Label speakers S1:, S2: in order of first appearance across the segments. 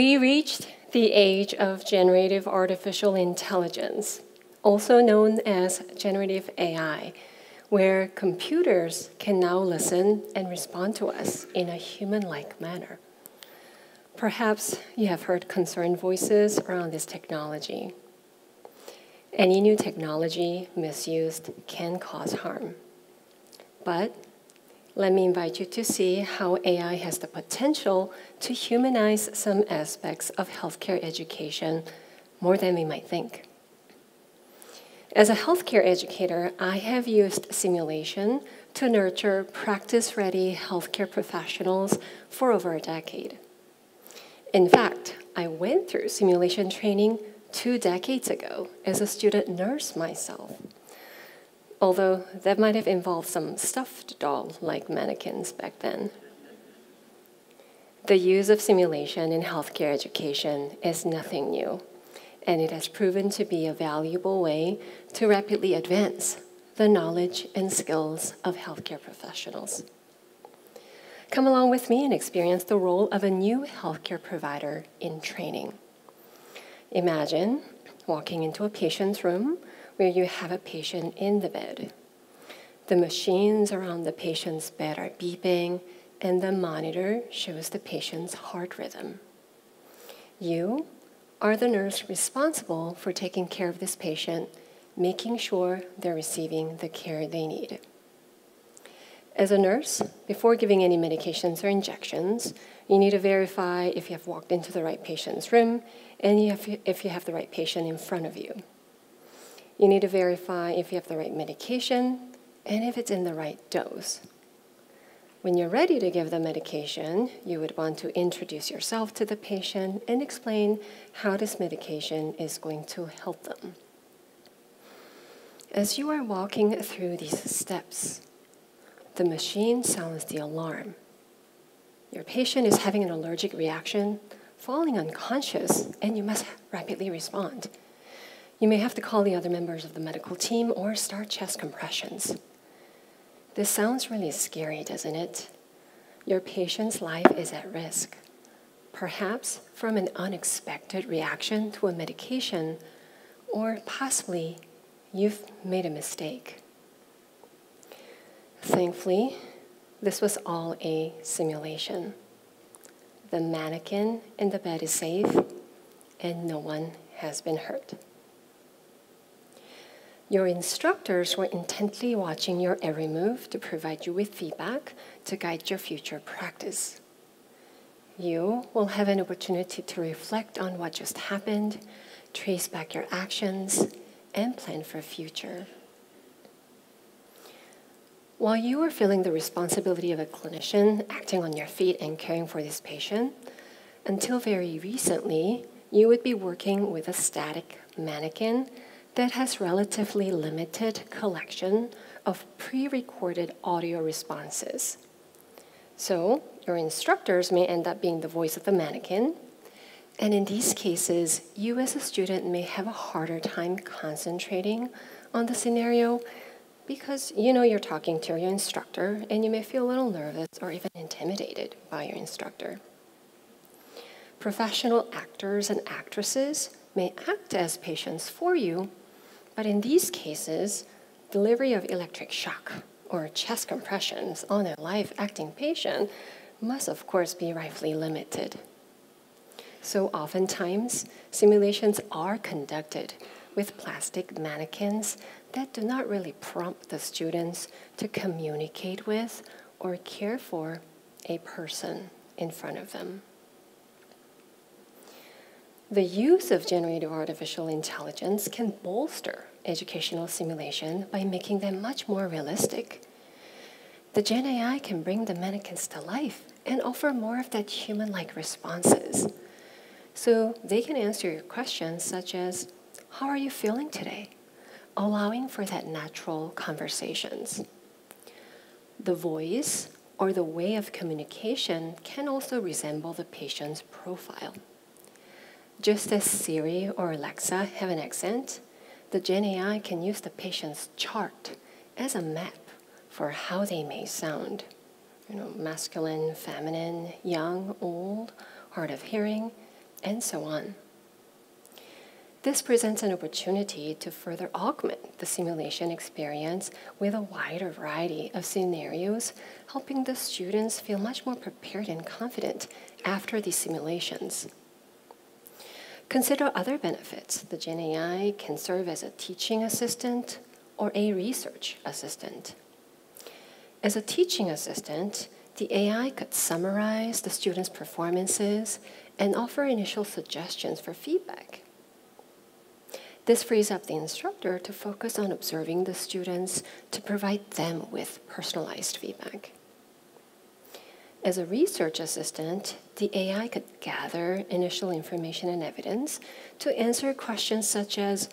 S1: We reached the age of generative artificial intelligence, also known as generative AI, where computers can now listen and respond to us in a human like manner. Perhaps you have heard concerned voices around this technology. Any new technology misused can cause harm. But let me invite you to see how AI has the potential to humanize some aspects of healthcare education more than we might think. As a healthcare educator, I have used simulation to nurture practice ready healthcare professionals for over a decade. In fact, I went through simulation training two decades ago as a student nurse myself although that might have involved some stuffed doll like mannequins back then. The use of simulation in healthcare education is nothing new, and it has proven to be a valuable way to rapidly advance the knowledge and skills of healthcare professionals. Come along with me and experience the role of a new healthcare provider in training. Imagine walking into a patient's room where you have a patient in the bed. The machines around the patient's bed are beeping, and the monitor shows the patient's heart rhythm. You are the nurse responsible for taking care of this patient, making sure they're receiving the care they need. As a nurse, before giving any medications or injections, you need to verify if you have walked into the right patient's room and if you have the right patient in front of you. You need to verify if you have the right medication and if it's in the right dose. When you're ready to give the medication, you would want to introduce yourself to the patient and explain how this medication is going to help them. As you are walking through these steps, the machine sounds the alarm. Your patient is having an allergic reaction, falling unconscious, and you must rapidly respond. You may have to call the other members of the medical team or start chest compressions. This sounds really scary, doesn't it? Your patient's life is at risk, perhaps from an unexpected reaction to a medication, or possibly you've made a mistake. Thankfully, this was all a simulation. The mannequin in the bed is safe, and no one has been hurt. Your instructors were intently watching your every move to provide you with feedback to guide your future practice. You will have an opportunity to reflect on what just happened, trace back your actions, and plan for the future. While you are feeling the responsibility of a clinician acting on your feet and caring for this patient, until very recently, you would be working with a static mannequin that has relatively limited collection of pre-recorded audio responses. So your instructors may end up being the voice of the mannequin, and in these cases, you as a student may have a harder time concentrating on the scenario because you know you're talking to your instructor and you may feel a little nervous or even intimidated by your instructor. Professional actors and actresses may act as patients for you but in these cases, delivery of electric shock or chest compressions on a live acting patient must, of course, be rightfully limited. So, oftentimes, simulations are conducted with plastic mannequins that do not really prompt the students to communicate with or care for a person in front of them. The use of generative artificial intelligence can bolster educational simulation by making them much more realistic. The Gen AI can bring the mannequins to life and offer more of that human like responses. So they can answer your questions such as, How are you feeling today? allowing for that natural conversations. The voice or the way of communication can also resemble the patient's profile. Just as Siri or Alexa have an accent, the Gen AI can use the patient's chart as a map for how they may sound. You know, masculine, feminine, young, old, hard of hearing, and so on. This presents an opportunity to further augment the simulation experience with a wider variety of scenarios, helping the students feel much more prepared and confident after these simulations. Consider other benefits. The GenAI can serve as a teaching assistant or a research assistant. As a teaching assistant, the AI could summarize the students' performances and offer initial suggestions for feedback. This frees up the instructor to focus on observing the students to provide them with personalized feedback. As a research assistant, the AI could gather initial information and evidence to answer questions such as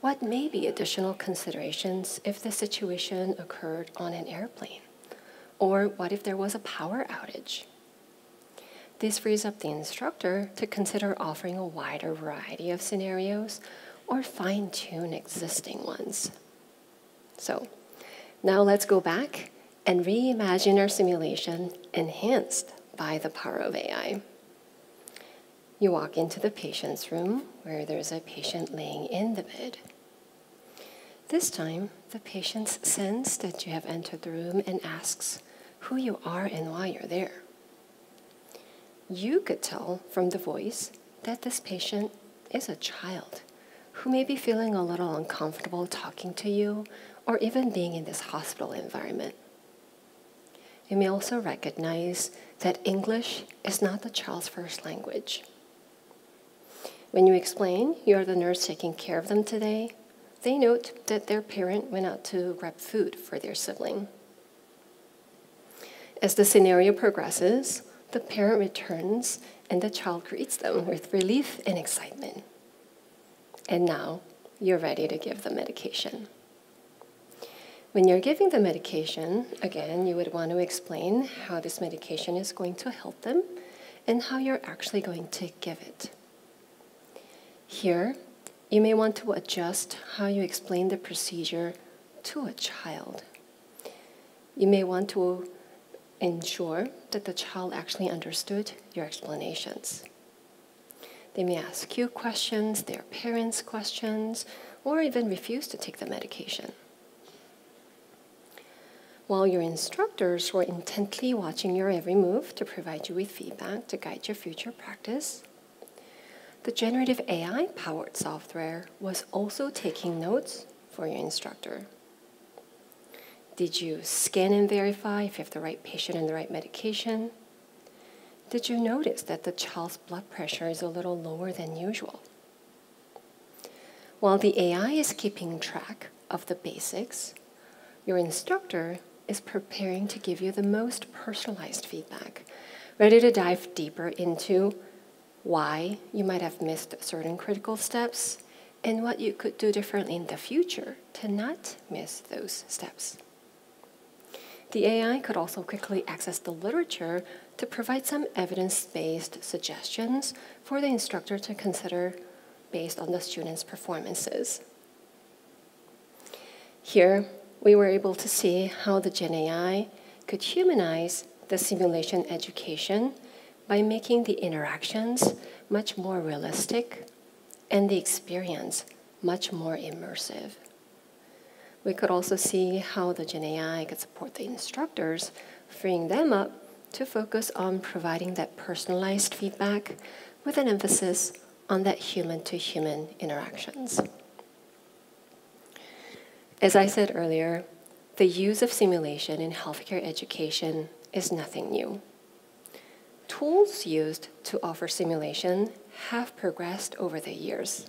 S1: what may be additional considerations if the situation occurred on an airplane? Or what if there was a power outage? This frees up the instructor to consider offering a wider variety of scenarios or fine tune existing ones. So, now let's go back and reimagine our simulation enhanced by the power of AI. You walk into the patient's room where there's a patient laying in the bed. This time, the patient senses that you have entered the room and asks who you are and why you're there. You could tell from the voice that this patient is a child who may be feeling a little uncomfortable talking to you or even being in this hospital environment. You may also recognize that English is not the child's first language. When you explain you're the nurse taking care of them today, they note that their parent went out to grab food for their sibling. As the scenario progresses, the parent returns and the child greets them with relief and excitement. And now you're ready to give the medication. When you're giving the medication, again, you would want to explain how this medication is going to help them and how you're actually going to give it. Here, you may want to adjust how you explain the procedure to a child. You may want to ensure that the child actually understood your explanations. They may ask you questions, their parents questions, or even refuse to take the medication. While your instructors were intently watching your every move to provide you with feedback to guide your future practice, the generative AI powered software was also taking notes for your instructor. Did you scan and verify if you have the right patient and the right medication? Did you notice that the child's blood pressure is a little lower than usual? While the AI is keeping track of the basics, your instructor is preparing to give you the most personalized feedback, ready to dive deeper into why you might have missed certain critical steps and what you could do differently in the future to not miss those steps. The AI could also quickly access the literature to provide some evidence based suggestions for the instructor to consider based on the student's performances. Here, we were able to see how the Gen AI could humanize the simulation education by making the interactions much more realistic and the experience much more immersive. We could also see how the Gen AI could support the instructors, freeing them up to focus on providing that personalized feedback with an emphasis on that human to human interactions. As I said earlier, the use of simulation in healthcare education is nothing new. Tools used to offer simulation have progressed over the years.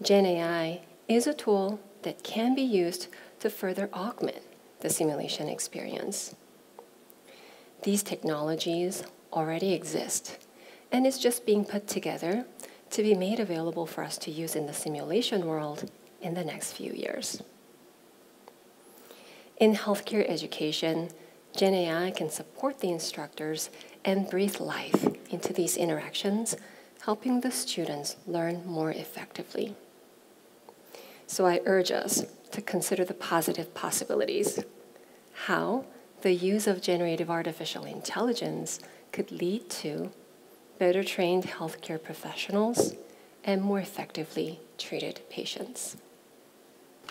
S1: GenAI is a tool that can be used to further augment the simulation experience. These technologies already exist, and it's just being put together to be made available for us to use in the simulation world in the next few years. In healthcare education, Gen AI can support the instructors and breathe life into these interactions, helping the students learn more effectively. So I urge us to consider the positive possibilities. How the use of generative artificial intelligence could lead to better trained healthcare professionals, and more effectively treated patients.